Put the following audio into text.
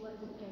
wasn't there.